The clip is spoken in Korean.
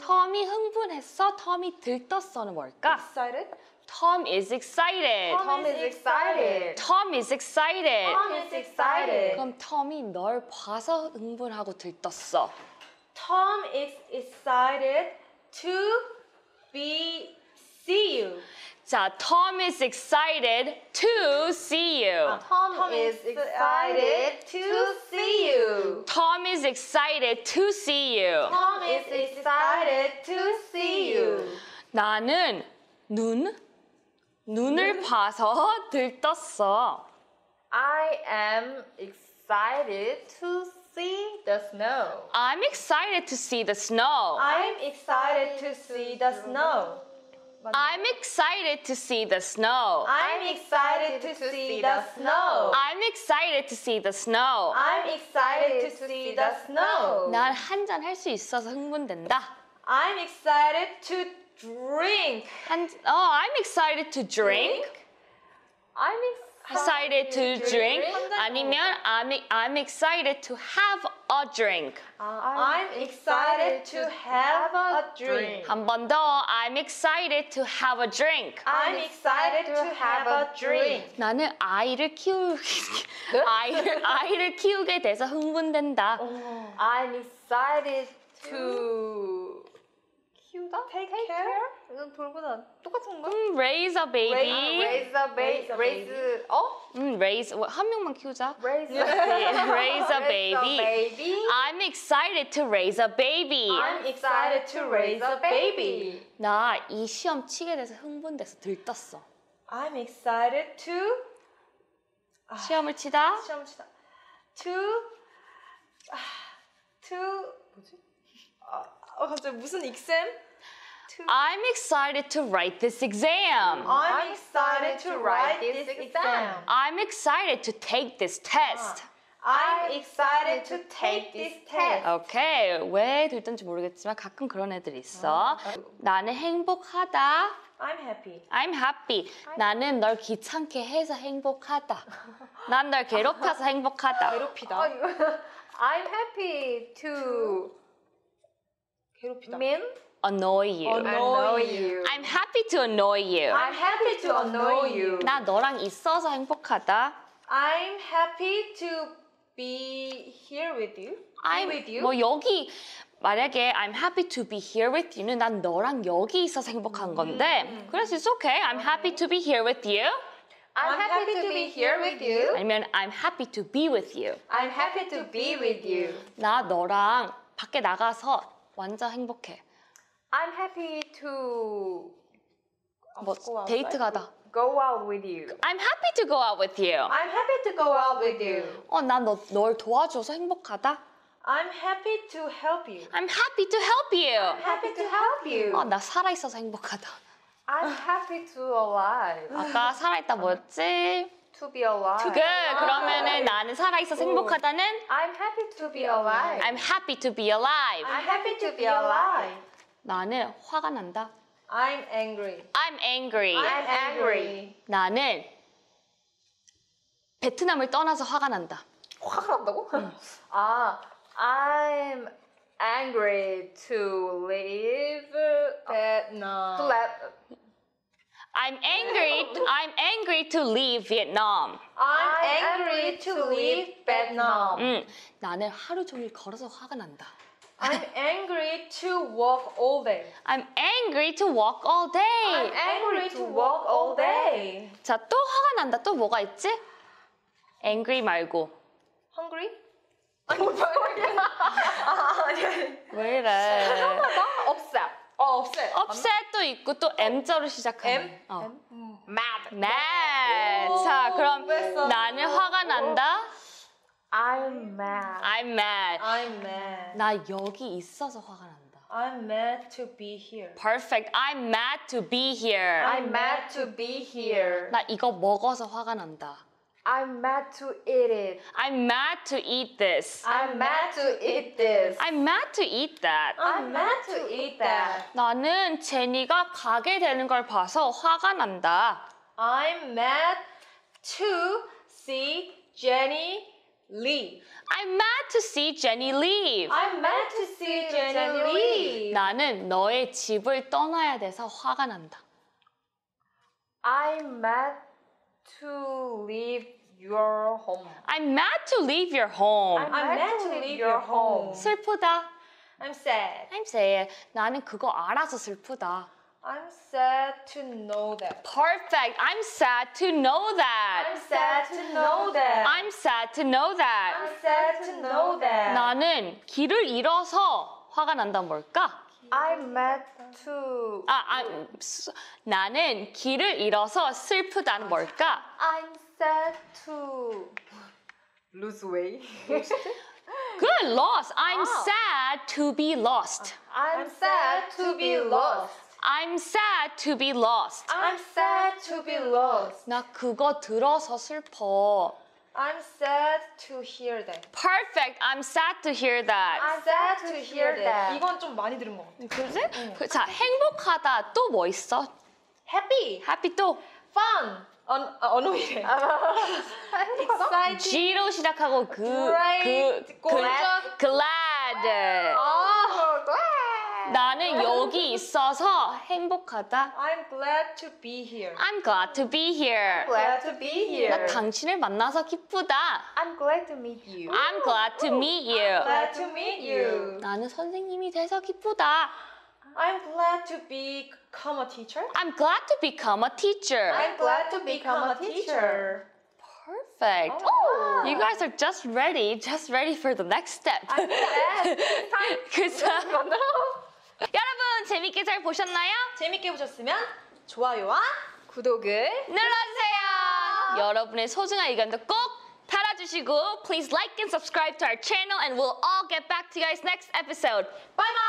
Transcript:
톰이 흥분했어. 톰이 들떴어는 뭘까? Excited? Tom is excited. Tom is excited. Tom is excited. Tom is excited. 그럼 톰이 널 봐서 흥분하고 들떴어. Tom is excited to be see you. 자, Tom is excited to see you. Tom, is excited to see you. Excited to see you. Tom is excited to see you. 나는 눈 눈을 봐서 들떴어. I am excited to see the snow. I'm excited to see the snow. I'm excited to see the snow. I'm excited to see the snow. I'm excited to see the snow. I'm excited to see the snow. I'm excited to see the snow. 난 한 잔 할 수 있어서 흥분된다. I'm excited to drink. 한, oh, I'm excited to drink. I'm Excited to drink. 한 잔. 아니면 I'm, I'm excited to have a drink. I'm excited to have a drink. 한 번 더. I'm excited to have a drink. I'm excited to have a drink. 나는 아이를 키우 아이를 아이를 키우게 돼서 흥분된다. I'm excited to 키우다? Take care? 이건 돌보다 똑같은 거? 음, raise a baby. Raise a baby. Raise 어? 음, raise 한 명만 키우자. Raise a raise a baby. baby. I'm excited to raise a baby. I'm excited to raise a baby. 나 이 시험 치게 돼서 흥분돼서 들떴어. I'm excited to 시험을 치다 시험 치다. To 아, to 뭐지? 아, 어, 갑자기 무슨 exam? To I'm excited to write this exam. I'm excited to write this exam. I'm excited to take this test. I'm excited to take this test. 오케이. 왜 들뜬지 모르겠지만 가끔 그런 애들이 있어. 나는 행복하다. I'm happy. I'm happy. 나는 널 귀찮게 해서 행복하다. 난 널 괴롭혀서 행복하다. 괴롭히다. 아, I'm happy to 괴롭히다. mean Annoy you. annoy you. I'm happy to annoy you. I'm happy to annoy you. 나 너랑 있어서 행복하다. I'm happy to be here with you. I'm with you. 뭐 여기 만약에 I'm happy to be here with you는 난 너랑 여기 있어서 행복한 건데 그래서 it's okay. I'm happy to be here with you. I'm happy to be here with you. 아니면 I'm happy to be with you. I'm happy to be with you. 나 너랑 밖에 나가서 완전 행복해. I'm happy to 뭐 데이트 가다. go out with you. I'm happy to go out with you. I'm happy to go out with you. 어, 난 너, 널 도와줘서 행복하다. I'm happy to help you. I'm happy to help you. I'm happy to help you. 어, 나 살아 있어서 행복하다. I'm happy to alive. 아까 살아 있다 뭐였지? To be alive. 그 그러면은 나는 살아 있어서 행복하다는 I'm happy to be alive. I'm happy to be alive. I'm happy to be alive. 나는 화가 난다. I'm angry. I'm angry. I'm angry. 나는 베트남을 떠나서 화가 난다. 화가 난다고? 아, I'm angry to leave. Vietnam. To let. I'm angry. I'm angry to leave Vietnam. I'm angry to leave Vietnam. 음, 나는 하루 종일 걸어서 화가 난다. I'm angry to walk all day. I'm angry to walk all I'm day. angry to walk all day. 자, 또 화가 난다. 또 뭐가 있지? angry 말고. Hungry? 왜 이래? upset. 어, upset. upset도 있고 또 M자로 시작하는. M? 어. Mad. mad. 자, 그럼. 나는 화가 난다. I'm mad. I'm mad. I'm mad. 나 여기 있어서 화가 난다. I'm mad to be here. Perfect. I'm mad to be here. I'm mad to be here. 나 이거 먹어서 화가 난다. I'm mad to eat it. I'm mad to eat this. I'm mad to eat this. I'm mad to eat that. I'm mad to eat that. 나는 제니가 가게 되는 걸 봐서 화가 난다. I'm mad to see Jenny leave. I'm mad to see Jenny leave. I'm mad to see Jenny leave. 나는 너의 집을 떠나야 돼서 화가 난다. I'm mad to leave your home. I'm mad to leave your home. I'm I'm mad to leave your home. 슬프다. I'm sad. I'm sad. 나는 그거 알아서 슬프다. I'm sad to know that. Perfect. I'm sad to know that. I'm sad to know that. I'm sad to know that. I'm sad to know that. 나는 길을 잃어서 화가 난다 뭘까? I'm mad to. 아, 아, 수- 나는 길을 잃어서 슬프다는 뭘까? I'm sad to lose weight. Good, lost. I'm sad to be lost. I'm sad to be lost. I'm sad to be lost. I'm sad to be lost. 나 그거 들어서 슬퍼. I'm sad to hear that. Perfect. I'm sad to hear that. I'm sad to hear that. that. 이건 좀 많이 들은 것 같아. 그지? 그, 자, 행복하다 또 뭐 있어? Happy, happy 또 fun, 언, 아, 언어이래. exciting. G로 시작하고 그. 그, 그, glad. glad. 아, 나는 여기 있어서 행복하다. I'm glad to be here. I'm glad to be here. Glad to be here. 나 당신을 만나서 기쁘다. I'm glad to meet you. I'm glad to meet you. Glad to meet you. 나는 선생님이 돼서 기쁘다. I'm glad to become a teacher. I'm glad to become a teacher. I'm glad to become a teacher. Perfect. Oh. You guys are just ready, just ready for the next step. I'm glad. 그래서 여러분 재밌게 잘 보셨나요? 재밌게 보셨으면 좋아요와 구독을 눌러주세요. 여러분의 소중한 의견도 꼭 달아주시고 please like and subscribe to our channel and we'll all get back to you guys next episode. Bye bye.